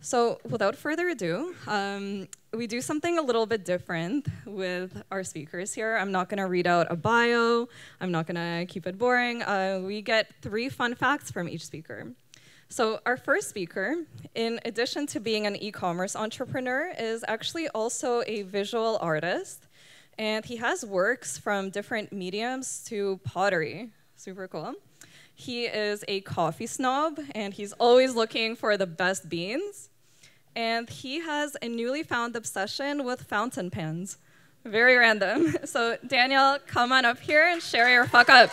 So without further ado, um, we do something a little bit different with our speakers here. I'm not gonna read out a bio. I'm not gonna keep it boring. Uh, we get three fun facts from each speaker. So our first speaker, in addition to being an e-commerce entrepreneur, is actually also a visual artist. And he has works from different mediums to pottery. Super cool. He is a coffee snob, and he's always looking for the best beans. And he has a newly found obsession with fountain pens. Very random. So Daniel, come on up here and share your fuck up.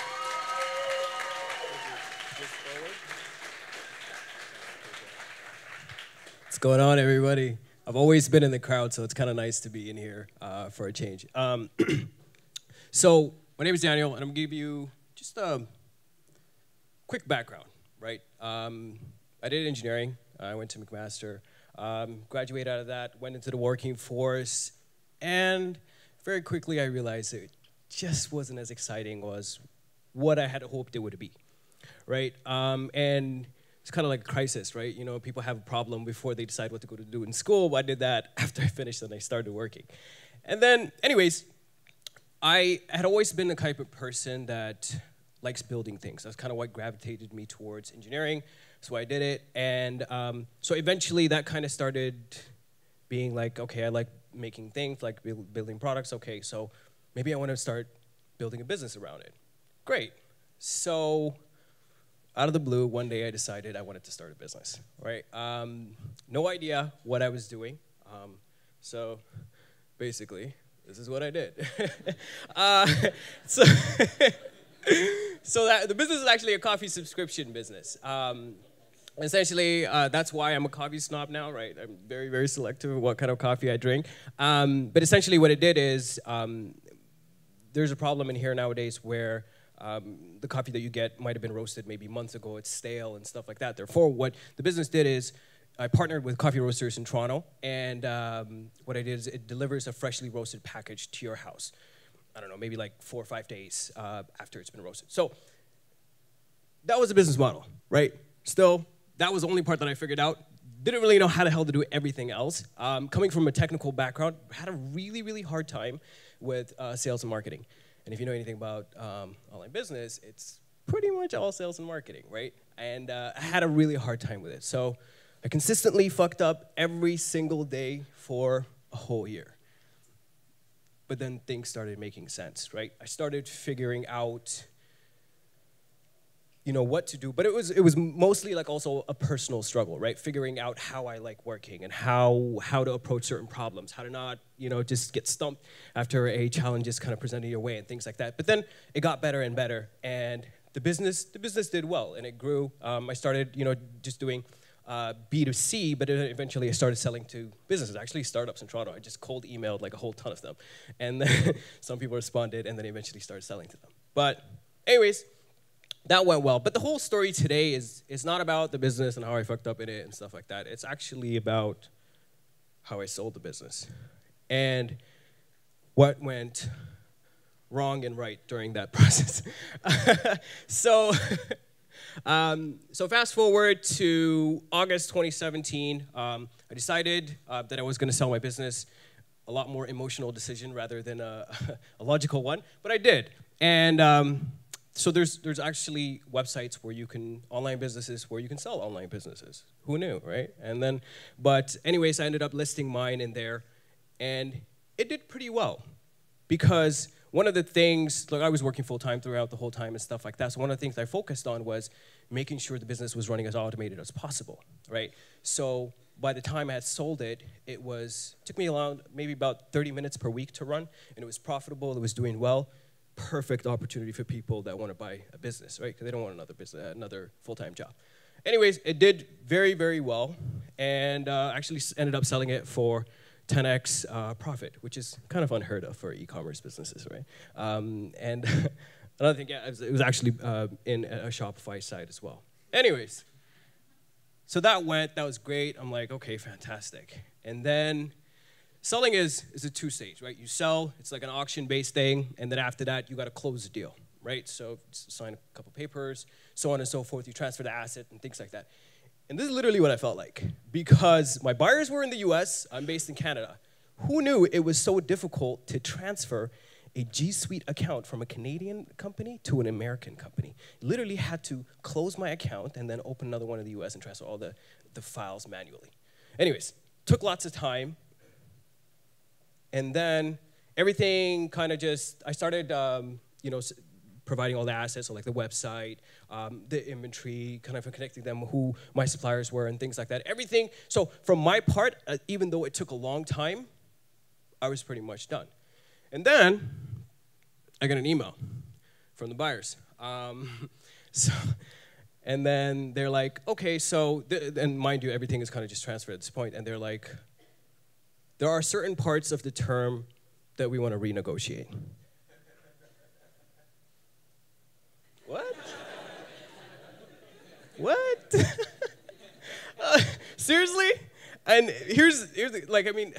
What's going on, everybody? I've always been in the crowd, so it's kind of nice to be in here uh, for a change. Um, so, my name is Daniel, and I'm going to give you just a quick background, right? Um, I did engineering. I went to McMaster, um, graduated out of that, went into the working force, and very quickly I realized it just wasn't as exciting as what I had hoped it would be, right? Um, and it's kind of like a crisis, right? You know, people have a problem before they decide what to go to do in school. I did that after I finished and I started working. And then, anyways, I had always been the type of person that likes building things. That's kind of what gravitated me towards engineering. So I did it. And um, so eventually that kind of started being like, okay, I like making things, like building products. Okay, so maybe I want to start building a business around it. Great. So out of the blue, one day I decided I wanted to start a business, right? Um, no idea what I was doing. Um, so basically, this is what I did. uh, so so that, the business is actually a coffee subscription business. Um, essentially, uh, that's why I'm a coffee snob now, right? I'm very, very selective of what kind of coffee I drink. Um, but essentially, what it did is um, there's a problem in here nowadays where um, the coffee that you get might have been roasted maybe months ago, it's stale and stuff like that. Therefore, what the business did is I partnered with coffee roasters in Toronto, and um, what I did is it delivers a freshly roasted package to your house. I don't know, maybe like four or five days uh, after it's been roasted. So that was the business model, right? Still, that was the only part that I figured out. Didn't really know how the hell to do everything else. Um, coming from a technical background, had a really, really hard time with uh, sales and marketing. And if you know anything about um, online business, it's pretty much all sales and marketing, right? And uh, I had a really hard time with it. So I consistently fucked up every single day for a whole year. But then things started making sense, right? I started figuring out you know what to do but it was it was mostly like also a personal struggle right figuring out how i like working and how how to approach certain problems how to not you know just get stumped after a challenge is kind of presented your way and things like that but then it got better and better and the business the business did well and it grew um, i started you know just doing uh, B2C, but eventually I started selling to businesses, actually startups in Toronto. I just cold emailed like a whole ton of them. And some people responded, and then eventually started selling to them. But, anyways, that went well. But the whole story today is, is not about the business and how I fucked up in it and stuff like that. It's actually about how I sold the business and what went wrong and right during that process. so, um, so fast forward to August 2017. Um, I decided uh, that I was going to sell my business. A lot more emotional decision rather than a, a logical one, but I did. And um, so there's there's actually websites where you can online businesses where you can sell online businesses. Who knew, right? And then, but anyways, I ended up listing mine in there, and it did pretty well, because one of the things, look, I was working full time throughout the whole time and stuff like that. So one of the things I focused on was making sure the business was running as automated as possible, right? So by the time I had sold it, it was took me around maybe about 30 minutes per week to run, and it was profitable. It was doing well perfect opportunity for people that want to buy a business, right? Because they don't want another business, another full-time job. Anyways, it did very, very well, and uh, actually ended up selling it for 10x uh, profit, which is kind of unheard of for e-commerce businesses, right? Um, and another thing, yeah, it was actually uh, in a Shopify site as well. Anyways, so that went, that was great. I'm like, okay, fantastic. And then selling is, is a two stage, right? You sell, it's like an auction based thing, and then after that, you got to close the deal, right? So sign a couple papers, so on and so forth. You transfer the asset and things like that. And this is literally what I felt like because my buyers were in the US, I'm based in Canada. Who knew it was so difficult to transfer a G Suite account from a Canadian company to an American company? Literally had to close my account and then open another one in the US and transfer all the, the files manually. Anyways, took lots of time. And then everything kind of just, I started, um, you know, providing all the assets, so like the website, um, the inventory, kind of connecting them who my suppliers were and things like that. Everything. So from my part, uh, even though it took a long time, I was pretty much done. And then I got an email from the buyers. Um, so, and then they're like, okay, so, and mind you, everything is kind of just transferred at this point, and they're like, there are certain parts of the term that we want to renegotiate. what? what? uh, seriously? And here's, here's the, like, I mean,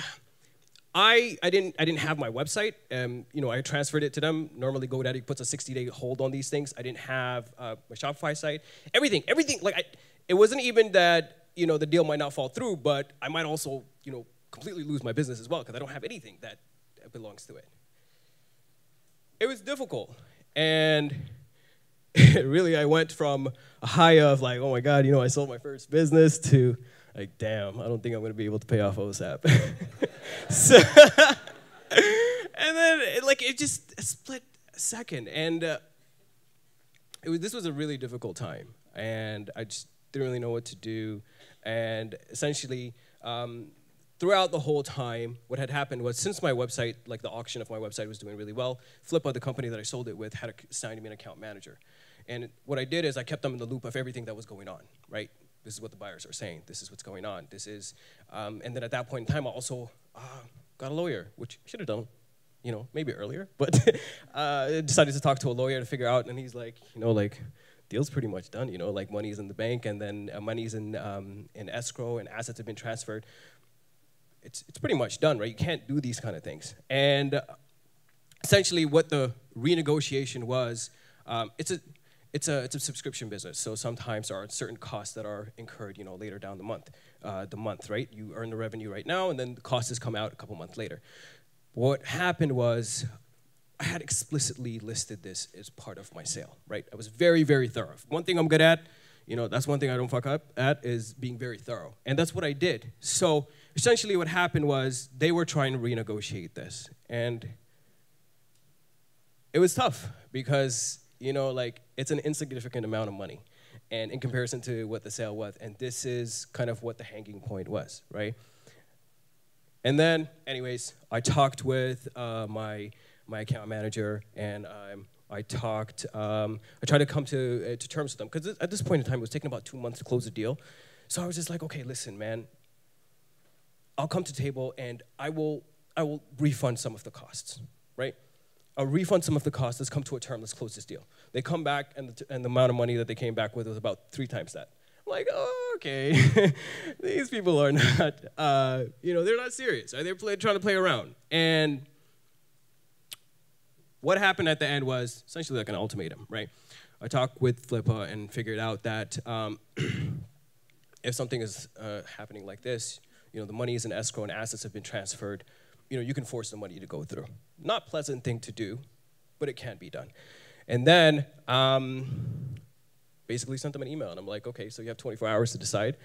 I, I didn't I didn't have my website. Um, you know, I transferred it to them. Normally, GoDaddy puts a 60-day hold on these things. I didn't have uh, my Shopify site. Everything, everything. Like, I, it wasn't even that you know the deal might not fall through, but I might also you know completely lose my business as well because I don't have anything that belongs to it. It was difficult, and really, I went from a high of like, oh my God, you know, I sold my first business to like, damn, I don't think I'm gonna be able to pay off OSAP. so, and then it, like it just split second, and uh, it was, this was a really difficult time, and I just didn't really know what to do, and essentially. Um, throughout the whole time, what had happened was since my website, like the auction of my website was doing really well, Flippa, the company that I sold it with, had assigned me an account manager. And what I did is I kept them in the loop of everything that was going on, right? This is what the buyers are saying. This is what's going on. This is, um, and then at that point in time, I also uh, got a lawyer, which should have done, you know, maybe earlier, but uh, decided to talk to a lawyer to figure out, and he's like, you know, like, deal's pretty much done, you know, like money's in the bank, and then uh, money's in, um, in escrow, and assets have been transferred. It's, it's pretty much done, right? You can't do these kind of things. And uh, essentially what the renegotiation was, um, it's a, it's a, it's a subscription business, so sometimes there are certain costs that are incurred, you know, later down the month, uh, the month, right? You earn the revenue right now, and then the costs come out a couple months later. What happened was, I had explicitly listed this as part of my sale, right? I was very, very thorough. One thing I'm good at, you know, that's one thing I don't fuck up at is being very thorough, and that's what I did. So essentially, what happened was they were trying to renegotiate this, and it was tough because you know, like it's an insignificant amount of money, and in comparison to what the sale was, and this is kind of what the hanging point was, right? And then, anyways, I talked with uh, my my account manager, and um, I talked. Um, I tried to come to uh, to terms with them because at this point in time, it was taking about two months to close the deal. So I was just like, okay, listen, man, I'll come to table and I will I will refund some of the costs, right? I'll refund some of the costs. Let's come to a term. Let's close this deal. They come back, and the, and the amount of money that they came back with was about three times that. I'm like, oh, okay, these people are not, uh, you know, they're not serious. They're play, trying to play around. And what happened at the end was essentially like an ultimatum, right? I talked with Flippa and figured out that um, if something is uh, happening like this, you know, the money is in escrow and assets have been transferred, you know, you can force the money to go through. Not pleasant thing to do, but it can be done. And then um, basically sent them an email, and I'm like, okay, so you have 24 hours to decide.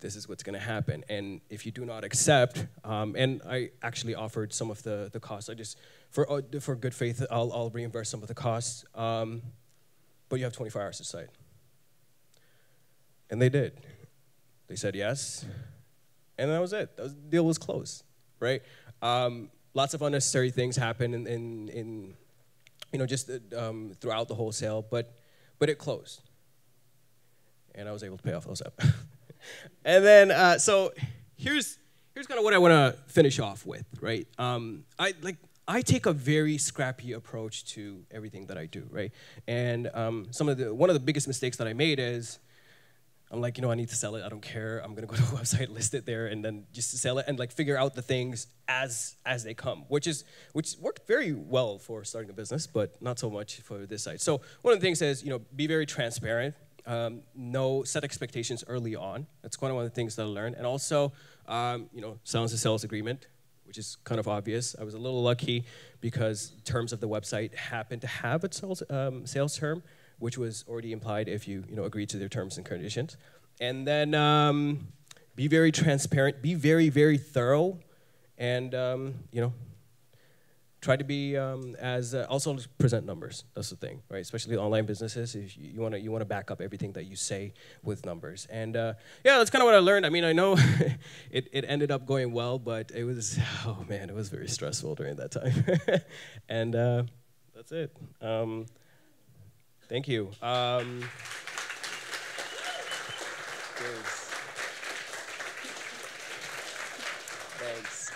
This is what's going to happen. And if you do not accept, um, and I actually offered some of the, the costs. I just, for, uh, for good faith, I'll, I'll reimburse some of the costs. Um, but you have 24 hours to decide. And they did. They said yes. And that was it. the deal was closed, right? Um, lots of unnecessary things happen in, in, in you know, just um, throughout the whole sale, but, but it closed. And I was able to pay off OSAP. and then, uh, so here's, here's kind of what I want to finish off with, right? Um, I, like, I take a very scrappy approach to everything that I do, right? And um, some of the, one of the biggest mistakes that I made is, I'm like, you know, I need to sell it. I don't care. I'm gonna go to a website, list it there, and then just sell it and like figure out the things as as they come, which is which worked very well for starting a business, but not so much for this site. So one of the things is, you know, be very transparent. um, know set expectations early on. That's kind of one of the things that I learned, and also, um, you know, sounds a sales agreement, which is kind of obvious. I was a little lucky because terms of the website happened to have a sales, um, sales term, which was already implied if you you know agreed to their terms and conditions, and then um, be very transparent, be very very thorough, and um, you know try to be um, as uh, also present numbers. That's the thing, right? Especially online businesses, If you want to you want to back up everything that you say with numbers. And uh, yeah, that's kind of what I learned. I mean, I know it it ended up going well, but it was oh man, it was very stressful during that time. and uh, that's it. Thank you. Um,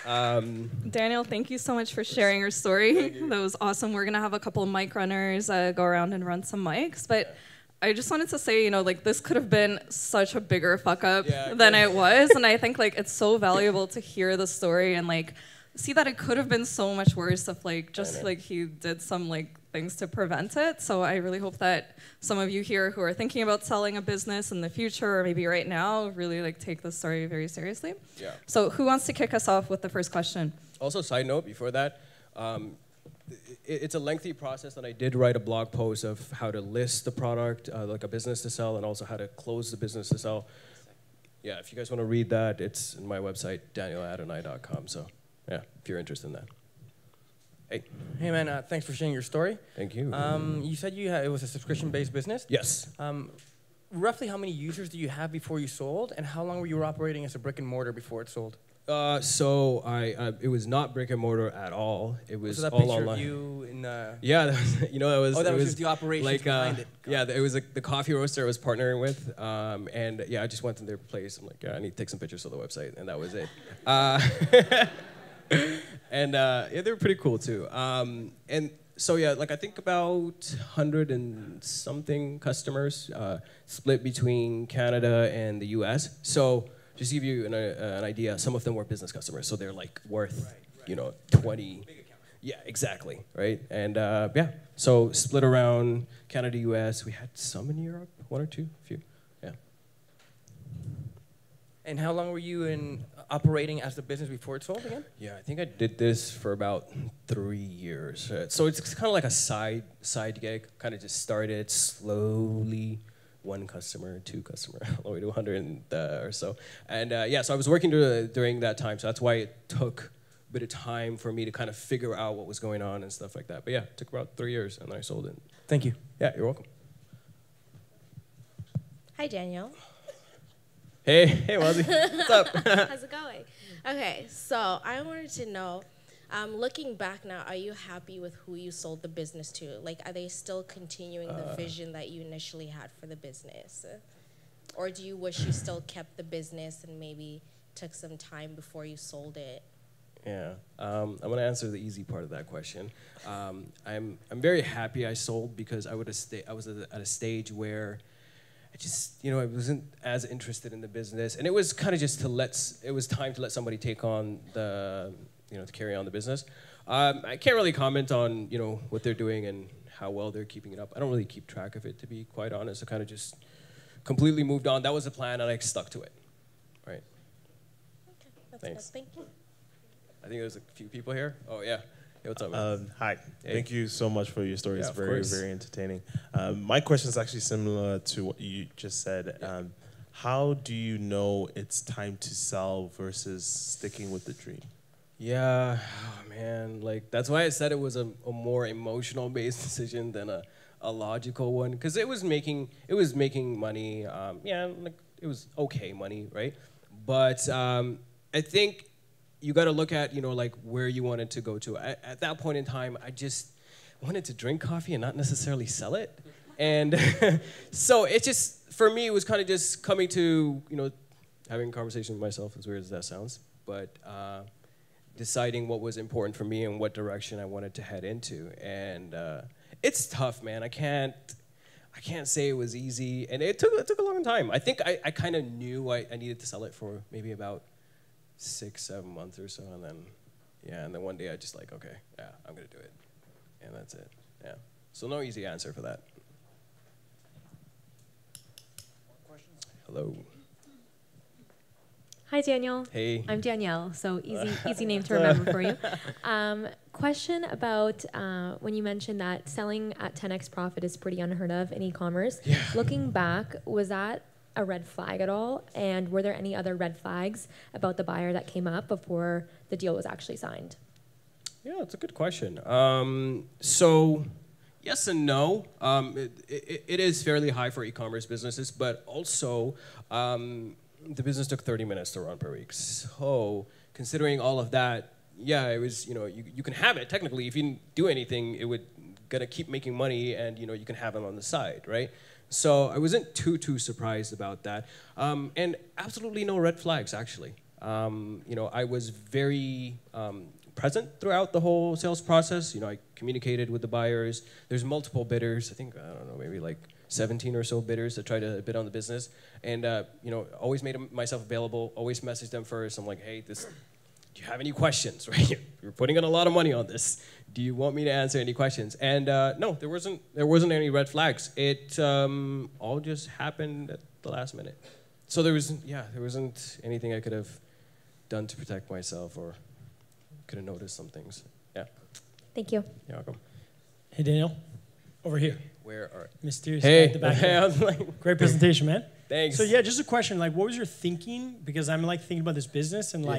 Um, Daniel, thank you so much for sharing your story. That was awesome. We're gonna have a couple of mic runners uh, go around and run some mics, but. I just wanted to say, you know, like this could have been such a bigger fuck up yeah, than it was, and I think like it's so valuable to hear the story and like see that it could have been so much worse if like just like he did some like things to prevent it. So I really hope that some of you here who are thinking about selling a business in the future or maybe right now really like take this story very seriously. Yeah. So who wants to kick us off with the first question? Also, side note before that, um, it, it's a lengthy process, and I did write a blog post of how to list the product, uh, like a business to sell, and also how to close the business to sell. Yeah, if you guys want to read that, it's in my website, danieladonai.com. So, yeah, if you're interested in that. Hey. Hey, man. Uh, thanks for sharing your story. Thank you. Um, you said you had, it was a subscription-based business. Yes. Um, roughly how many users do you have before you sold, and how long were you operating as a brick and mortar before it sold? Uh, so I, uh, it was not brick and mortar at all. It was so that all picture online. Of you in the yeah, that was, you know that was. Oh, that was, was the operation like, uh, behind it. yeah, it was like the coffee roaster I was partnering with, um, and yeah, I just went to their place. I'm like, yeah, I need to take some pictures of the website, and that was it. And uh, yeah, they were pretty cool too. Um, and so yeah, like I think about hundred and something customers uh, split between Canada and the U.S. So just to give you an, uh, an, idea, some of them were business customers, so they're like worth right, right. you know twenty. Yeah, exactly, right? And uh, yeah, so split around Canada, U.S. We had some in Europe, one or two, a few. Yeah. And how long were you in operating as the business before it sold again? Yeah, I think I did this for about three years. Uh, so it's kind of like a side side gig. Kind of just started slowly, one customer, two customer, all the way to 100 uh, or so. And uh, yeah, so I was working during that time. So that's why it took a bit of time for me to kind of figure out what was going on and stuff like that. But yeah, it took about three years, and then I sold it. Thank you. Yeah, you're welcome. Hi, Daniel. Hey, hey, Wazzy. What's up? How's it going? Okay, so I wanted to know, um, looking back now, are you happy with who you sold the business to? Like, are they still continuing uh, the vision that you initially had for the business? Or do you wish you still kept the business and maybe took some time before you sold it? Yeah, um, I'm gonna answer the easy part of that question. Um, I'm I'm very happy I sold because I would I was at a stage where I just, you know, I wasn't as interested in the business, and it was kind of just to let, it was time to let somebody take on the, you know, to carry on the business. Um, I can't really comment on, you know, what they're doing and how well they're keeping it up. I don't really keep track of it, to be quite honest. I kind of just completely moved on. That was the plan, and I stuck to it. Right. Okay, that's Thanks. Good. Thank you. I think there's a few people here. Oh yeah. Hey, what's up, um, hi. Hey. Thank you so much for your story. Yeah, it's very, course. very entertaining. Um, my question is actually similar to what you just said. Yeah. Um, how do you know it's time to sell versus sticking with the dream? Yeah, oh, man. Like that's why I said it was a, a more emotional based decision than a, a logical one because it was making it was making money. Um, yeah, like it was okay money, right? But um, I think you got to look at you know like where you wanted to go to. I, at that point in time, I just wanted to drink coffee and not necessarily sell it, and so it just for me it was kind of just coming to you know having a conversation with myself as weird as that sounds, but uh, deciding what was important for me and what direction I wanted to head into, and uh, it's tough, man. I can't. I can't say it was easy, and it took it took a long time. I think I, I kind of knew I, I needed to sell it for maybe about six, seven months or so, and then yeah, and then one day I just like, okay, yeah, I'm gonna do it, and that's it. Yeah. So no easy answer for that. Hello. Hi, Daniel. Hey. I'm Danielle, so easy, easy name to remember for you. Um, question about uh, when you mentioned that selling at 10x profit is pretty unheard of in e-commerce. Yeah. Looking back, was that a red flag at all? And were there any other red flags about the buyer that came up before the deal was actually signed? Yeah, it's a good question. Um, so, yes and no. Um, it, it, it is fairly high for e-commerce businesses, but also um, the business took 30 minutes to run per week. So, considering all of that, yeah, it was. You know, you, you can have it technically. If you didn't do anything, it would gonna keep making money, and you know, you can have them on the side, right? So I wasn't too too surprised about that, um, and absolutely no red flags actually. Um, you know, I was very um, present throughout the whole sales process. You know, I communicated with the buyers. There's multiple bidders. I think I don't know, maybe like 17 or so bidders that try to bid on the business, and uh, you know, always made myself available. Always messaged them first. I'm like, hey, this. Do you have any questions? Right? You're putting in a lot of money on this. Do you want me to answer any questions? And uh, no, there wasn't. There wasn't any red flags. It um, all just happened at the last minute. So there was, yeah, there wasn't anything I could have done to protect myself or could have noticed some things. Yeah. Thank you. You're welcome. Hey, Daniel. Over here. Where are? Mysterious Hey. guy at the back. Hey, I here. like, Great presentation, man. thanks. So yeah, just a question. Like, what was your thinking? Because I'm like thinking about this business and Yeah.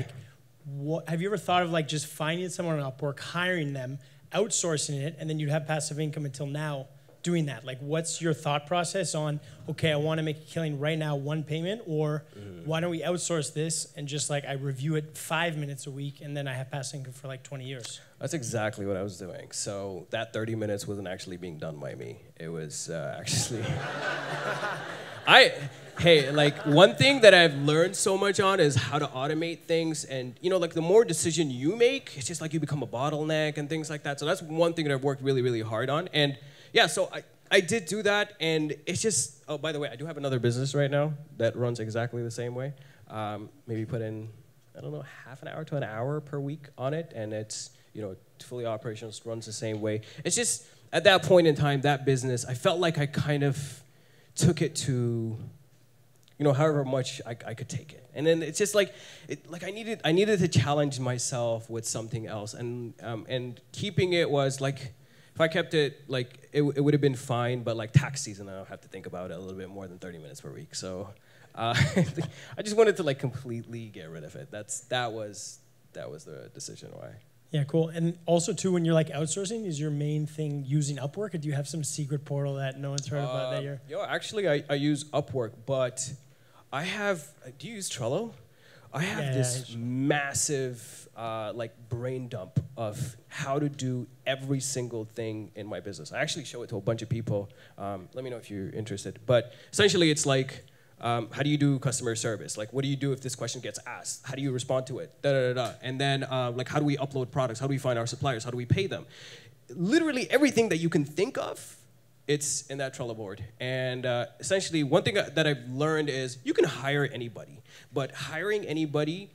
What have you ever thought of like just finding someone on Upwork, hiring them, outsourcing it, and then you'd have passive income until now doing that? Like, what's your thought process on? Okay, I want to make a killing right now, one payment, or Mm-hmm. why don't we outsource this and just like I review it five minutes a week, and then I have passive income for like 20 years. That's exactly what I was doing. So that 30 minutes wasn't actually being done by me. It was uh, actually. I, hey, like one thing that I've learned so much on is how to automate things, and you know, like the more decision you make, it's just like you become a bottleneck and things like that. So that's one thing that I've worked really, really hard on. And yeah, so I. I did do that, and it's just. Oh, by the way, I do have another business right now that runs exactly the same way. Um, maybe put in, I don't know, half an hour to an hour per week on it, and it's you know fully operational, runs the same way. It's just at that point in time, that business, I felt like I kind of took it to you know however much I, I could take it and then it's just like it, like i needed i needed to challenge myself with something else and um, and keeping it was like if i kept it like it, it would have been fine but like tax season i'll have to think about it a little bit more than 30 minutes per week so uh, i just wanted to like completely get rid of it that's that was that was the decision why Yeah, cool. And also too, when you're like outsourcing, is your main thing using Upwork, or do you have some secret portal that no one's heard about that Uh, you're? Yo, actually, I, I use Upwork, but I have. Do you use Trello? I have Yeah, this massive uh, like brain dump of how to do every single thing in my business. I actually show it to a bunch of people. Um, let me know if you're interested. But essentially, it's like. Um, how do you do customer service? Like, what do you do if this question gets asked? How do you respond to it? Da da da da. And then, uh, like, how do we upload products? How do we find our suppliers? How do we pay them? Literally everything that you can think of it's in that Trello board. And uh, essentially, one thing that I've learned is you can hire anybody, but hiring anybody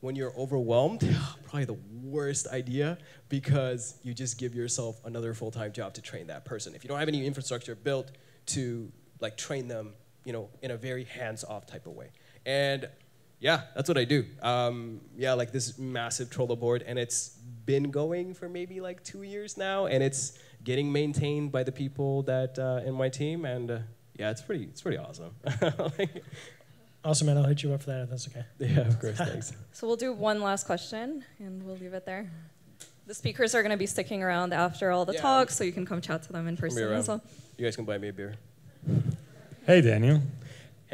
when you're overwhelmed, probably the worst idea because you just give yourself another full-time job to train that person. If you don't have any infrastructure built to like train them, you know, in a very hands-off type of way. And yeah, that's what I do. Um, yeah, like this massive Trello board, and it's been going for maybe like two years now, and it's getting maintained by the people that uh, in my team, and uh, yeah, it's pretty, it's pretty awesome. Like, Awesome, man. I'll hit you up for that if that's okay. yeah, of course, thanks. So we'll do one last question and we'll leave it there. The speakers are going to be sticking around after all the Yeah. talks, so you can come chat to them in person as well. You guys can buy me a beer. Hey, Daniel.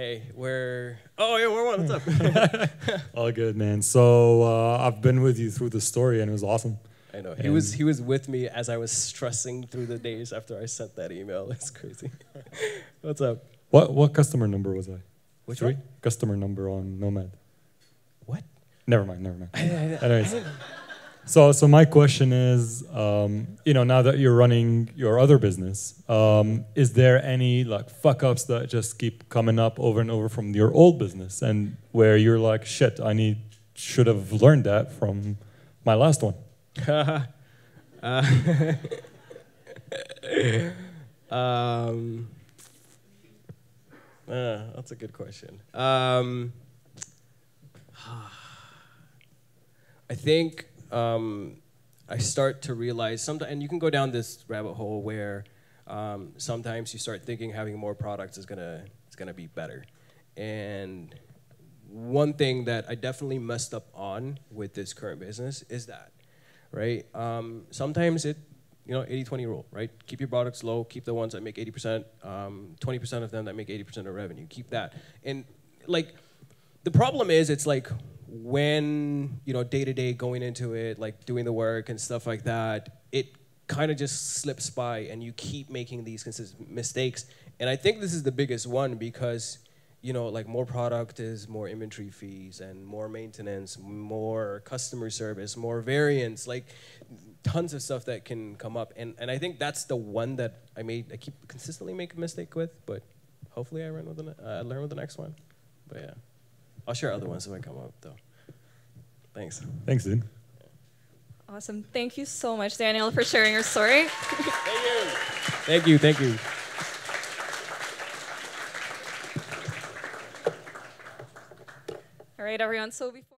Hey, we're oh yeah, we're one. What's up? All good, man. So uh, I've been with you through the story, and it was awesome. I know he was he was with me as I was stressing through the days after I sent that email. It's crazy. What's up? What what customer number was I? Which Three? one? Customer number on Nomad. What? Never mind. Never mind. Anyways, so so my question is, um, you know, now that you're running your other business, um, is there any like fuck ups that just keep coming up over and over from your old business, and where you're like, shit, I need should have learned that from my last one. Uh, um, Uh, that's a good question. Um, I think um, I start to realize sometimes, and you can go down this rabbit hole where um, sometimes you start thinking having more products is gonna is gonna be better. And one thing that I definitely messed up on with this current business is that, right? Um, sometimes it, you know, 80-20 rule, right? Keep your products low, keep the ones that make 80%, 20% um, of them that make 80% of revenue, keep that. And like, the problem is it's like when, you know, day to day going into it, like doing the work and stuff like that, it kind of just slips by and you keep making these consistent mistakes. And I think this is the biggest one because you know, like more product is more inventory fees and more maintenance, more customer service, more variants, like tons of stuff that can come up. And, and I think that's the one that I made, I keep consistently make a mistake with, but hopefully I run with the, uh, learn with the next one. But yeah, I'll share other ones if I come up though. Thanks. Thanks, dude. Awesome. Thank you so much, Daniel, for sharing your story. thank you. Thank you. Thank you. All right, everyone. So before